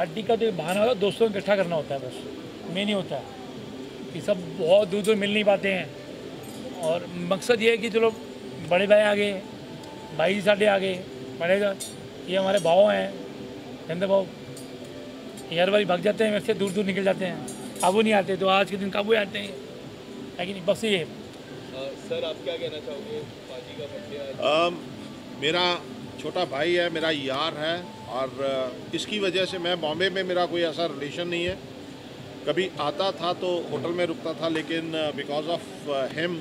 Party का जो बहाना होता है दोस्तों को इकट्ठा करना होता है बस। में नहीं होता है कि सब बहुत दूर दूर मिल नहीं पाते हैं। और मकसद ये है कि चलो बड़े भाई आ गए भाई जी साढ़े आ गए बड़े ये हमारे भाव हैं चंद्र भाव। ये हर बारी भाग जाते हैं वैसे दूर दूर निकल जाते हैं। काबू नहीं आते तो आज के दिन काबू आते हैं। लेकिन बस ये। सर आप क्या कहना चाहोगे? पाजी का बर्थडे मेरा छोटा भाई है मेरा यार है। और इसकी वजह से मैं बॉम्बे में मेरा कोई ऐसा रिलेशन नहीं है। कभी आता था तो होटल में रुकता था, लेकिन बिकॉज़ ऑफ़ हिम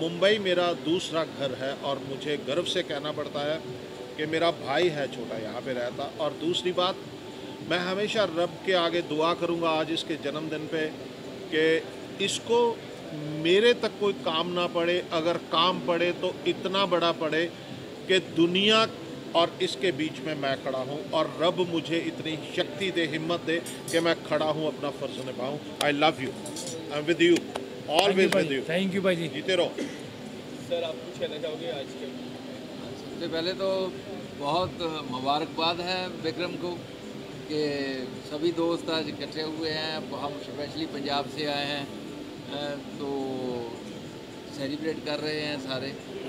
मुंबई मेरा दूसरा घर है और मुझे गर्व से कहना पड़ता है कि मेरा भाई है छोटा यहाँ पे रहता। और दूसरी बात, मैं हमेशा रब के आगे दुआ करूँगा आज इसके जन्मदिन पे कि इसको मेरे तक कोई काम ना पड़े। अगर काम पड़े तो इतना बड़ा पड़े कि दुनिया और इसके बीच में मैं खड़ा हूँ और रब मुझे इतनी शक्ति दे हिम्मत दे कि मैं खड़ा हूँ अपना फ़र्ज़ निभाऊँ। I love you I am with you always with you thank you भाई जी। जीते रहो। सर आप कुछ कहना चाहोगे आज के? सबसे पहले तो बहुत मुबारकबाद है विक्रम को कि सभी दोस्त आज इकट्ठे हुए हैं। हम स्पेशली पंजाब से आए हैं। तो सेलिब्रेट कर रहे हैं सारे। तो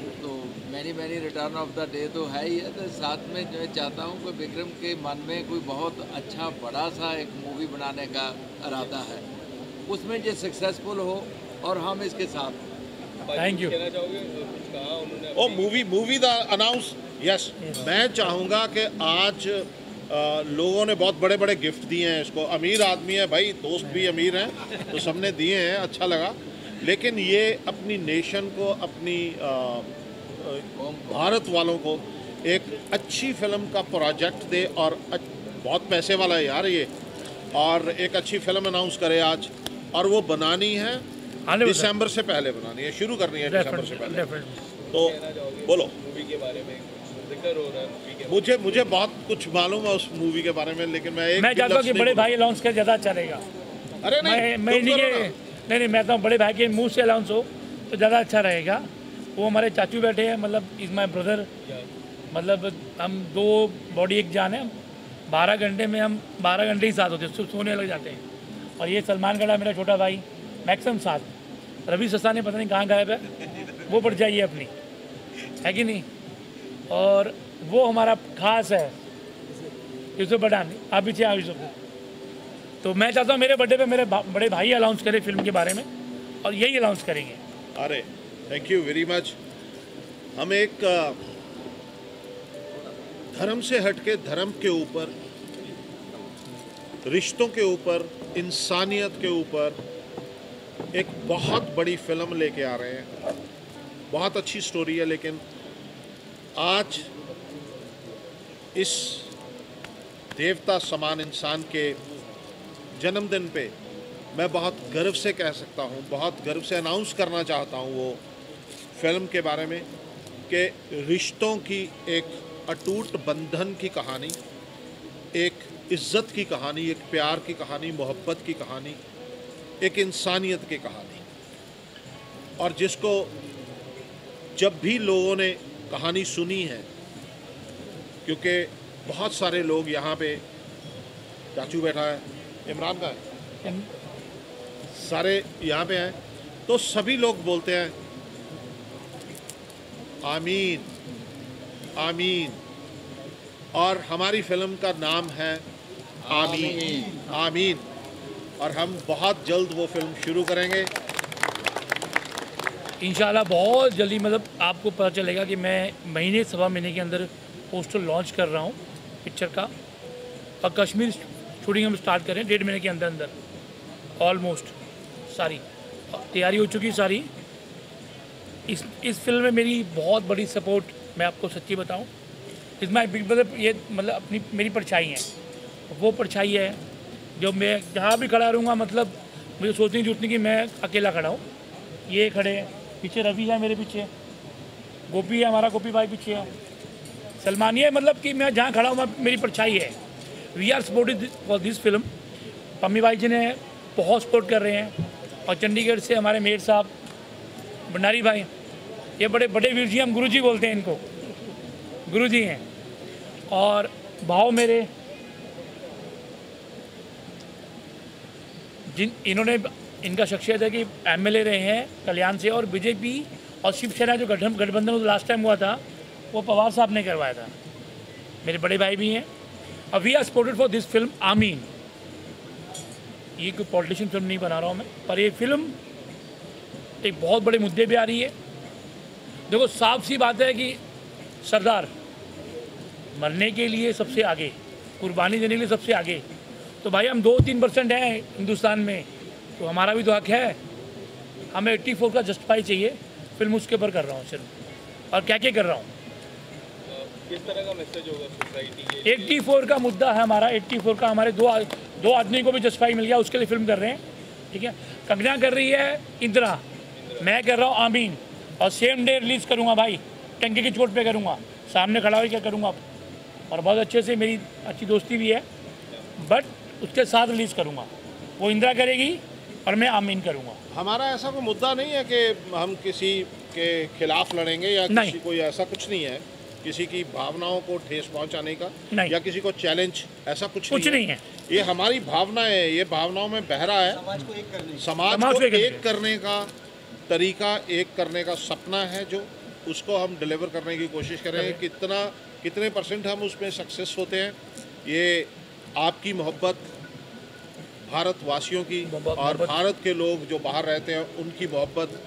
many many return of the day तो है ही है। तो साथ में जो चाहता हूँ कि विक्रम के मन में कोई बहुत अच्छा बड़ा सा एक मूवी बनाने का इरादा है। उसमें जो सक्सेसफुल हो और हम इसके साथ। कहा उन्होंने? ओ movie movie the announce yes मैं चाहूँगा कि आज अ, लोगों ने बहुत बड़े बड़े गिफ्ट दिए हैं इसको। अमीर आदमी है भाई दोस्त भी अमीर हैं तो सबने दिए हैं अच्छा लगा। लेकिन ये अपनी नेशन को अपनी अ, भारत वालों को एक अच्छी फ़िल्म का प्रोजेक्ट दे और अच- बहुत पैसे वाला है यार ये। और एक अच्छी फ़िल्म अनाउंस करे आज। और वो बनानी है दिसंबर से पहले बनानी है। शुरू करनी है दिसंबर से पहले। तो बोलो। मूवी के बारे में कुछ ज़िक्र हो रहा है मूवी के मुझे मुझे बहुत कुछ मालूम है उस मूवी के बारे में लेकिन मैं एक मैं चाहता हूँ कि बड़े भाई अनाउंस कर ज़्यादा अच्छा रहेगा। अरे नहीं मैं ना। नहीं नहीं मैं तो बड़े भाई के मुँह से अनाउंस हो तो ज़्यादा अच्छा रहेगा। वो हमारे चाचू बैठे हैं मतलब इज़ माई ब्रदर मतलब हम दो बॉडी एक जान है। बारह घंटे में हम, बारह घंटे ही साथ होते हैं सोने लग जाते हैं। और ये सलमान गढ़ा मेरा छोटा भाई मैक्सिमम साथ। रवि ससा ने पता नहीं कहाँ गायब है, वो पड़ जाइए अपनी। है कि नहीं? और वो हमारा खास है। यूसुफ पठान आप पीछे आओ यूसुफ तो मैं चाहता हूँ मेरे बर्थडे पे मेरे बड़े भाई अनाउंस करें फ़िल्म के बारे में, और यही अनाउंस करेंगे। अरे थैंक यू वेरी मच हम एक धर्म से हटके धर्म के ऊपर, रिश्तों के ऊपर, इंसानियत के ऊपर एक बहुत बड़ी फ़िल्म लेके आ रहे हैं। बहुत अच्छी स्टोरी है, लेकिन आज इस देवता समान इंसान के जन्मदिन पे मैं बहुत गर्व से कह सकता हूँ, बहुत गर्व से अनाउंस करना चाहता हूँ वो फ़िल्म के बारे में कि रिश्तों की एक अटूट बंधन की कहानी एक इज़्ज़त की कहानी एक प्यार की कहानी मोहब्बत की कहानी एक इंसानियत की कहानी। और जिसको जब भी लोगों ने कहानी सुनी है क्योंकि बहुत सारे लोग यहाँ पे चाचू बैठा है इमरान का है। सारे यहाँ पे हैं। तो सभी लोग बोलते हैं आमीन आमीन। और हमारी फ़िल्म का नाम है आमीन आमीन। और हम बहुत जल्द वो फ़िल्म शुरू करेंगे। इंशाल्लाह बहुत जल्दी मतलब आपको पता चलेगा कि मैं महीने सवा महीने के अंदर पोस्टर लॉन्च कर रहा हूँ पिक्चर का। और कश्मीर शूटिंग हम स्टार्ट करें डेढ़ महीने के अंदर अंदर। ऑलमोस्ट सारी। तैयारी हो चुकी सारी। इस इस फ़िल्म में मेरी बहुत बड़ी सपोर्ट मैं आपको सच्ची बताऊँ इसमें बिग मतलब ये मतलब अपनी, मेरी परछाई है। वो परछाई है, जो मैं जहाँ भी खड़ा रहूँगा मतलब मुझे सोचने नहीं कि मैं अकेला खड़ा हूँ। ये खड़े हैं, पीछे रवि है मेरे पीछे, गोपी है, हमारा गोपी भाई पीछे है। सलमान ये मतलब कि मैं जहाँ खड़ा हूँ मेरी परछाई है। We are supported for this film Pammi भाई जी ने बहुत सपोर्ट कर रहे हैं। और चंडीगढ़ से हमारे मेयर साहब भंडारी भाई, ये बड़े बड़े वीर जी, हम गुरु जी बोलते हैं इनको। गुरु जी हैं। और भाव मेरे, जिन, इन्होंने, इनका शख्सियत है कि एमएलए रहे हैं कल्याण से और बीजेपी और शिवसेना जो गठन, गठबंधन लास्ट टाइम हुआ था, वो पवार साहब ने करवाया था। मेरे बड़े भाई भी हैं। और we are supported for this film आमीन ये कोई पॉलिटिशियन फ़िल्म नहीं बना रहा हूँ मैं, पर ये फ़िल्म एक बहुत बड़े मुद्दे पे आ रही है। देखो साफ़ सी बात है कि सरदार मरने के लिए सबसे आगे कुर्बानी देने के लिए सबसे आगे। तो भाई हम दो तीन परसेंट हैं हिंदुस्तान में तो हमारा भी तो हक है। हमें एट्टी फोर का जस्टिफाई चाहिए। फ़िल्म उसके ऊपर कर रहा हूँ सिर्फ़। और क्या क्या कर रहा हूँ? किस तरह का मैसेज होगा सोसाइटी के एट्टी फोर का मुद्दा है हमारा। एट्टी फोर का हमारे दो दो आदमी को भी जस्टिफाई मिल गया उसके लिए फ़िल्म कर रहे हैं। ठीक है? कंगना कर रही है इंदिरा। मैं कर रहा हूँ आमीन। और सेम डे रिलीज़ करूँगा भाई। टंकी की चोट पे करूँगा। सामने खड़ा होकर क्या करूँगा। और बहुत अच्छे से मेरी अच्छी दोस्ती भी है। बट उसके साथ रिलीज़ करूँगा। वो इंदिरा करेगी और मैं आमीन करूँगा। हमारा ऐसा कोई मुद्दा नहीं है कि हम किसी के खिलाफ लड़ेंगे या। किसी को ऐसा कुछ नहीं है। किसी की भावनाओं को ठेस पहुँचाने का या किसी को चैलेंज ऐसा कुछ कुछ नहीं नहीं है। ये हमारी भावना है ये भावनाओं में बहरा है। समाज को एक करने, समाज समाज को एक एक करने का तरीका एक करने का सपना है जो उसको हम डिलीवर करने की कोशिश करेंगे कितना कितने परसेंट हम उसमें सक्सेस होते हैं ये आपकी मोहब्बत भारतवासियों की मोहब्बत- और। भारत के लोग जो बाहर रहते हैं उनकी मोहब्बत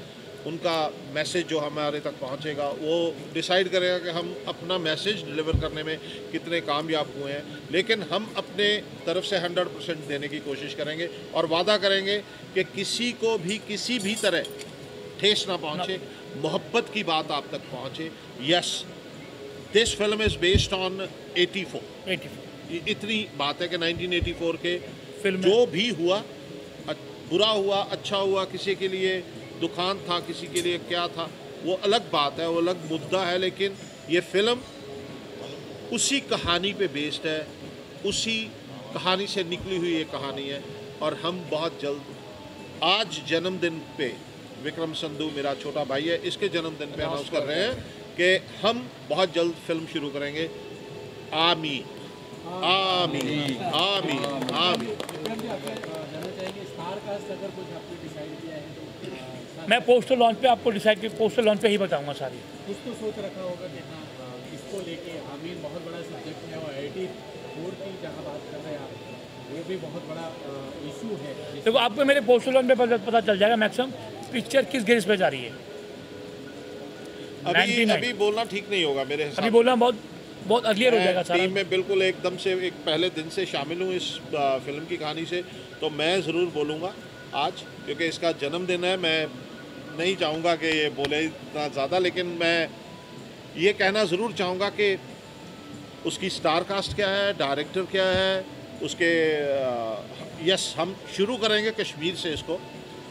उनका मैसेज जो हमारे तक पहुंचेगा वो डिसाइड करेगा कि हम अपना मैसेज डिलीवर करने में कितने कामयाब हुए हैं। लेकिन हम अपने तरफ़ से 100 परसेंट देने की कोशिश करेंगे और वादा करेंगे कि किसी को भी किसी भी तरह ठेस ना पहुँचे मोहब्बत की बात आप तक पहुँचे। Yes this film is based on 84 eighty ये इतनी बात है कि 1984 के फ़िल्म जो भी हुआ बुरा हुआ अच्छा हुआ किसी के लिए दुकान था किसी के लिए क्या था वो अलग बात है वो अलग मुद्दा है लेकिन ये फ़िल्म उसी कहानी पे बेस्ड है उसी कहानी से निकली हुई ये कहानी है और हम बहुत जल्द आज जन्मदिन पे विक्रम संधू मेरा छोटा भाई है इसके जन्मदिन पे अनाउंस कर रहे हैं कि हम बहुत जल्द फ़िल्म शुरू करेंगे। आमी आमी आमी आमी मैं पोस्टर लॉन्च पे आपको डिसाइड पोस्टर लॉन्च पे ही बताऊँगा सारी। कुछ तो सोच रखा होगा कि हाँ हाँ, इसको लेके आमीन बहुत बड़ा सब्जेक्ट है और आई टी बोर्ड की जहाँ बात कर रहे हैं आप वो भी बहुत बड़ा इशू है। देखो आपको मेरे पोस्टर लॉन्च पे पता पता चल जाएगा मैक्सिमम पिक्चर किस गेस पे जा रही है? अभी 99 अभी बोलना ठीक नहीं होगा मेरे अभी हिसाब बोलना बहुत बहुत अगलियर हो जाएगा टीम में बिल्कुल एकदम से एक पहले दिन से शामिल हूँ इस फ़िल्म की कहानी से तो मैं ज़रूर बोलूँगा आज क्योंकि इसका जन्मदिन है। मैं नहीं चाहूँगा कि ये बोले इतना ज़्यादा लेकिन मैं ये कहना ज़रूर चाहूँगा कि उसकी स्टार कास्ट क्या है डायरेक्टर क्या है उसके आ, यस हम शुरू करेंगे कश्मीर से इसको।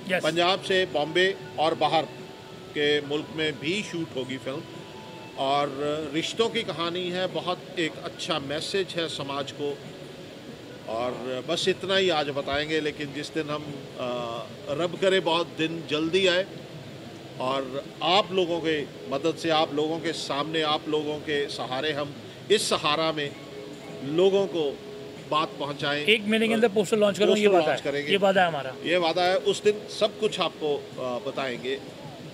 यस पंजाब से बॉम्बे और बाहर के मुल्क में भी शूट होगी फ़िल्म। और रिश्तों की कहानी है, बहुत एक अच्छा मैसेज है समाज को। और बस इतना ही आज बताएँगे, लेकिन जिस दिन हम रब करे बहुत दिन जल्दी आए, और आप लोगों के मदद से, आप लोगों के सामने, आप लोगों के सहारे हम इस सहारा में लोगों को बात पहुंचाएँ। एक महीने के अंदर पोस्टर लॉन्च करूँ ये वादा है। करेंगे। ये वादा है हमारा। ये वादा है उस दिन सब कुछ आपको बताएँगे।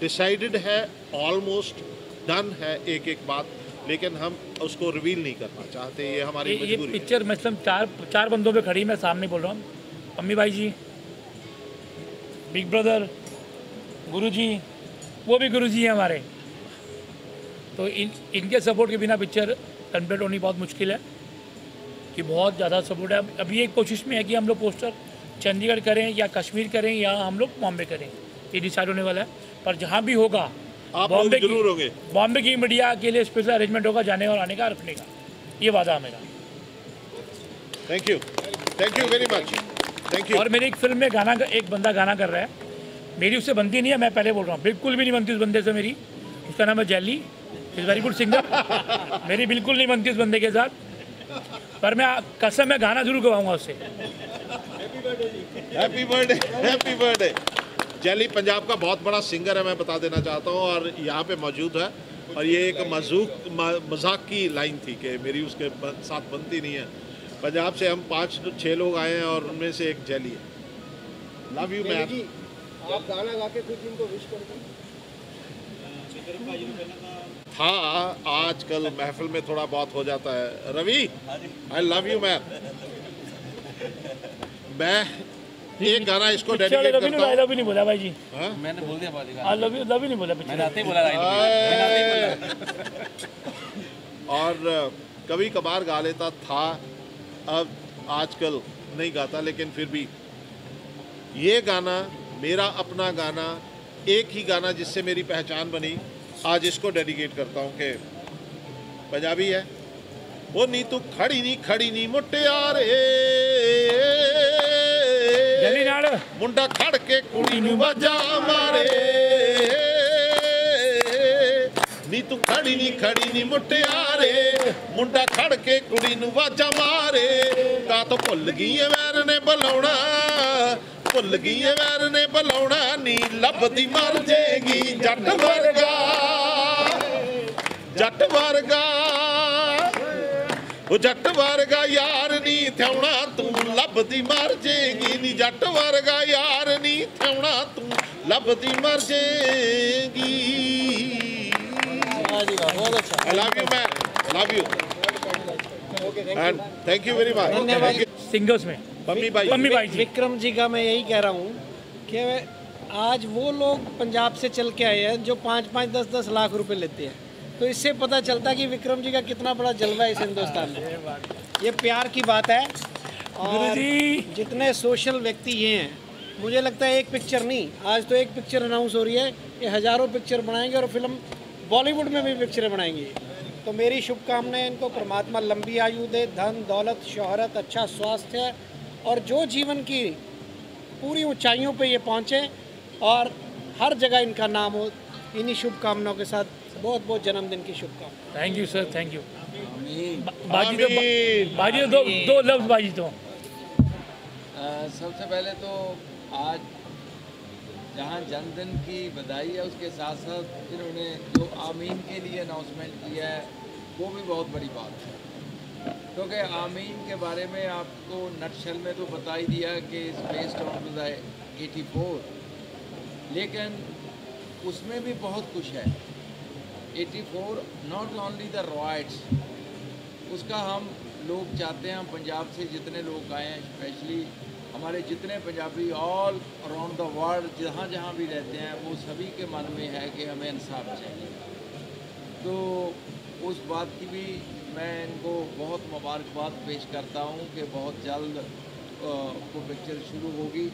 डिसाइडेड है ऑलमोस्ट डन है एक एक बात लेकिन हम उसको रिवील नहीं करना चाहते ये हमारी ये, ये पिक्चर मतलब चार चार बंदों पे खड़ी मैं सामने बोल रहा हूँ। अम्मी भाई जी बिग ब्रदर गुरु जी वो भी गुरु जी हैं हमारे। तो इन इनके सपोर्ट के बिना पिक्चर कंप्लीट होनी बहुत मुश्किल है। कि बहुत ज़्यादा सपोर्ट है। अभी एक कोशिश में है कि हम लोग पोस्टर चंडीगढ़ करें या कश्मीर करें या हम लोग बॉम्बे करें। ये डिसाइड होने वाला है। पर जहाँ भी होगा बॉम्बे ज़रूर होंगे। बॉम्बे की मीडिया के लिए स्पेशल अरेंजमेंट होगा जाने और आने का रखने का। ये वादा है मेरा। Thank you thank you very much thank you और मेरी एक फ़िल्म में गाना एक बंदा गाना कर रहा है। मेरी उससे बनती नहीं है मैं पहले बोल रहा हूँ। बिल्कुल भी नहीं बनती उस बंदे से मेरी। उसका नाम है Jelly. Is very good singer मेरी बिल्कुल नहीं बनती उस बंदे के साथ। पर मैं कसम मैं गाना ज़रूर गवाऊँगा उससे happy birthday happy birthday Jelly Punjab का बहुत बड़ा सिंगर है मैं बता देना चाहता हूँ और यहाँ पे मौजूद है। और ये एक मजूक मज़ाक की लाइन थी कि मेरी उसके साथ बनती नहीं है। पंजाब से हम पाँच छः लोग आए हैं और उनमें से एक जैली है। लव यू जी मैन आप गाना गा के कुछ इनको विश कर दें था आजकल महफिल में थोड़ा बहुत हो जाता है। Ravi I love you man मैं एक गाना इसको डेडिकेट रवि ने करता आई हूँ लव नहीं बोला भाई जी। हाँ? मैंने बोल दिया बाजी आई लव यू लव ही नहीं बोला पिक्चर। आते ही बोला और कभी कभार गा लेता था अब आजकल नहीं गाता लेकिन फिर भी। ये गाना मेरा अपना गाना एक ही गाना जिससे मेरी पहचान बनी आज इसको डेडिकेट करता हूँ कि पंजाबी है वो नी तू खड़ी नी खड़ी नी मुटियारे जल्दी नाड़ ਮੁੰਡਾ ਖੜ ਕੇ ਕੁੜੀ ਨੂੰ ਵਾਜਾ ਮਾਰੇ ਨੀ ਤੂੰ ਖੜੀ ਨੀ ਖੜੀ ਨੀ ਮੁਟਿਆਰੇ ਮੁੰਡਾ ਖੜ ਕੇ ਕੁੜੀ ਨੂੰ ਵਾਜਾ ਮਾਰੇ ਕਾ ਤੋਂ ਭੁੱਲ ਗਈ ਐ ਵੈਰ ਨੇ ਬੁਲਾਉਣਾ ਭੁੱਲ ਗਈ ਐ ਵੈਰ ਨੇ ਬੁਲਾਉਣਾ ਨੀ ਲੱਭਦੀ ਮਰ ਜੇਗੀ ਜੱਟ ਵਰਗਾ ਜੱਟ ਵਰਗਾ ਉਹ ਜੱਟ ਵਰਗਾ ਯਾਰ ਨਹੀਂ ਥਿਆਉਣਾ ਤੂੰ ਲੱਭਦੀ ਮਰ ਜੇਗੀ ਨੀ ਜੱਟ ਵਰਗਾ ਯਾਰ ਨਹੀਂ ਥਿਆਉਣਾ ਤੂੰ ਲੱਭਦੀ ਮਰ ਜੇਗੀ I love you man love you and thank you very much धन्यवाद। सिंगर्स में मम्मी भाई मम्मी भाई जी विक्रम जी का मैं यही कह रहा हूँ कि आज वो लोग पंजाब से चल के आए हैं जो पाँच पाँच दस दस लाख रुपए लेते हैं तो इससे पता चलता है कि विक्रम जी का कितना बड़ा जलवा है इस हिंदुस्तान में। ये प्यार की बात है और जितने सोशल व्यक्ति ये हैं मुझे लगता है एक पिक्चर नहीं आज तो एक पिक्चर अनाउंस हो रही है कि हज़ारों पिक्चर बनाएँगे और फ़िल्म बॉलीवुड में भी पिक्चरें बनाएँगे। तो मेरी शुभकामनाएँ इनको परमात्मा लंबी आयु दे धन दौलत शोहरत अच्छा स्वास्थ्य और जो जीवन की पूरी ऊंचाइयों पे ये पहुँचे और हर जगह इनका नाम हो इन्हीं शुभकामनाओं के साथ बहुत बहुत जन्मदिन की शुभकामनाएँ। Thank you sir thank you बाजी तो बाजी तो दो दो लफ्ज बाजी तो। सबसे पहले तो आज जहाँ जन्मदिन की बधाई है उसके साथ साथ फिर उन्हें जो आमीन के लिए अनाउंसमेंट किया है वो भी बहुत बड़ी बात है। क्योंकि तो आमीन के बारे में आपको नटशल में तो बता ही दिया कि is based on to the eighty four लेकिन उसमें भी बहुत कुछ है। 84 नॉट ओनली द रॉयट्स उसका हम लोग चाहते हैं, हम पंजाब से जितने लोग आए हैं स्पेशली हमारे जितने Punjabi all around the world जहाँ जहाँ भी रहते हैं, वो सभी के मन में है कि हमें इंसाफ चाहिए। तो उस बात की भी मैं इनको बहुत मुबारकबाद पेश करता हूँ कि बहुत जल्द वो पिक्चर शुरू होगी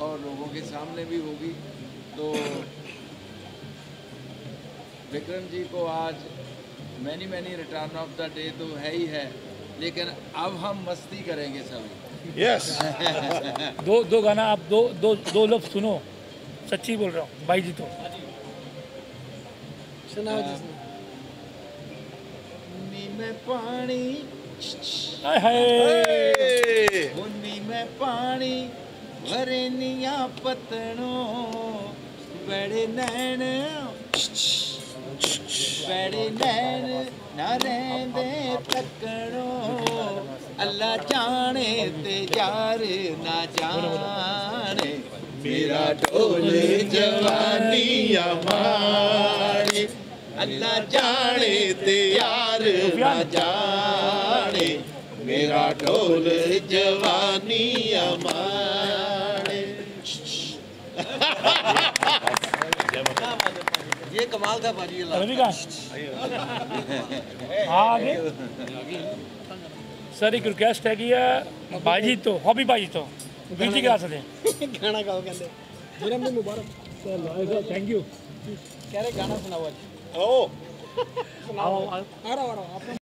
और लोगों के सामने भी होगी। तो विक्रम जी को आज many many return of the day तो है ही है लेकिन अब हम मस्ती करेंगे सभी। Yes. दो दो गाना आप दो दो दो लफ्ज सुनो सच्ची बोल रहा हूँ भाई जी तो। सुनाओ जिसने में पानी हाय हाय। उन्नी में पानी भरे निया पतनो बड़े नैन। बड़े नैन ना रहंदे अल्लाह जाने ते यार ना जाने। मेरा ढोल जवानी अमानी अल्लाह जाने ते यार ना जाने। मेरा ढोल जवानी अमाने ये कमाल था भाजी रवि का हाँ आगे सर एक रिक्वेस्ट है कि ये बाजी तो हॉबी बाजी तो बीजी करा सकते हैं गाना गाओ कहते जन्मदिन मुबारक थैंक यू कह रहे गाना सुनाओ आज ओ सुनाओ आ रहा आ रहा आप